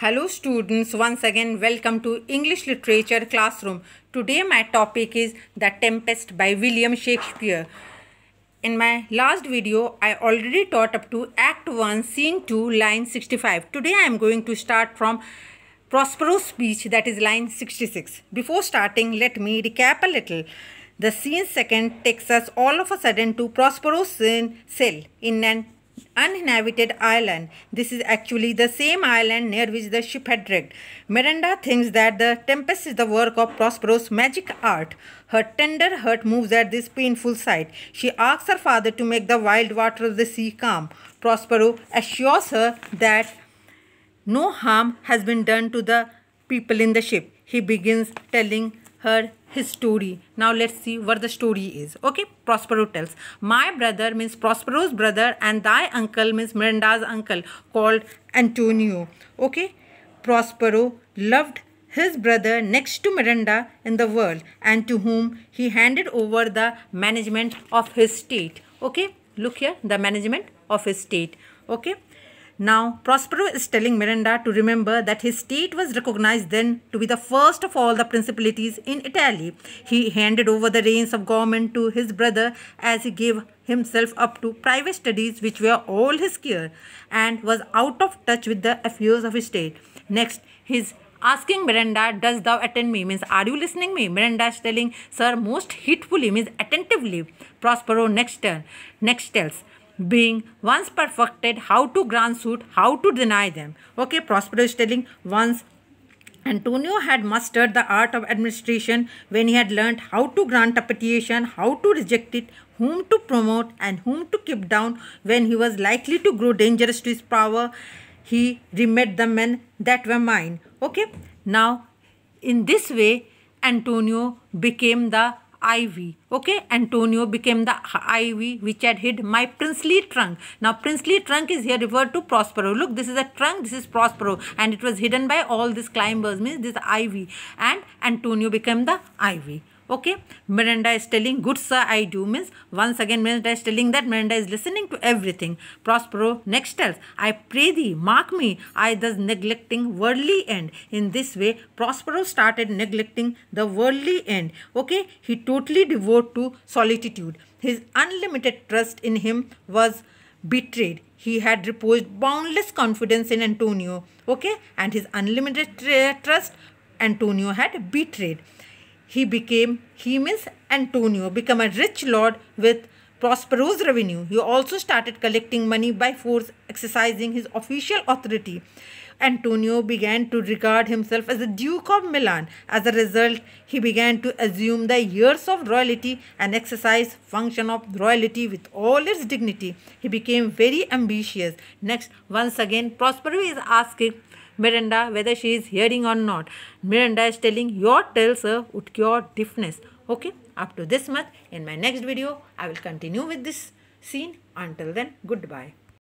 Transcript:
Hello students, once again welcome to English Literature Classroom. Today my topic is The Tempest by William Shakespeare. In my last video, I already taught up to Act 1, Scene 2, line 65. Today I am going to start from Prospero's speech, that is line 66. Before starting, let me recap a little. The scene second takes us all of a sudden to Prospero's cell in an uninhabited island. This is actually the same island near which the ship had wrecked. Miranda thinks that the tempest is the work of Prospero's magic art. Her tender heart moves at this painful sight. She asks her father to make the wild water of the sea calm. Prospero assures her that no harm has been done to the people in the ship. He begins telling her his story. Now let's see what the story is. Okay, Prospero tells, My brother means Prospero's brother and thy uncle means Miranda's uncle called Antonio. Okay, Prospero loved his brother next to Miranda in the world and to whom he handed over the management of his state. Okay, look here, the management of his state. Okay, now, Prospero is telling Miranda to remember that his state was recognized then to be the first of all the principalities in Italy. He handed over the reins of government to his brother as he gave himself up to private studies which were all his care and was out of touch with the affairs of his state. Next, his asking Miranda, does thou attend me? Means, are you listening me? Miranda is telling, sir, most heedfully, means attentively. Prospero next turn, next tells, being once perfected how to grant suit, how to deny them. Okay, Prospero is telling once Antonio had mastered the art of administration when he had learnt how to grant a petition, how to reject it, whom to promote and whom to keep down when he was likely to grow dangerous to his power. He remade the men that were mine. Okay, now in this way, Antonio became the ivy okay? Antonio became the ivy which had hid my princely trunk. Now princely trunk is here referred to prospero. Look this is a trunk this is prospero and it was hidden by all these climbers means this ivy and antonio became the ivy okay? Miranda is telling good sir i do. Means once again miranda is telling that miranda is listening to everything. Prospero next tells i pray thee mark me. I thus neglecting worldly end. In this way prospero started neglecting the worldly end. Okay? He totally devoted to solitude. His unlimited trust in him was betrayed. He had reposed boundless confidence in antonio. Okay? And his unlimited trust antonio had betrayed he became, he means Antonio, become a rich lord with prosperous revenue. He also started collecting money by force, exercising his official authority. Antonio began to regard himself as the Duke of Milan. As a result, he began to assume the years of royalty and exercise function of royalty with all its dignity. He became very ambitious. Next, once again, Prospero is asking Miranda whether she is hearing or not. Miranda is telling your tells her would cure deafness. Okay, up to this much. In my next video, I will continue with this scene. Until then, goodbye.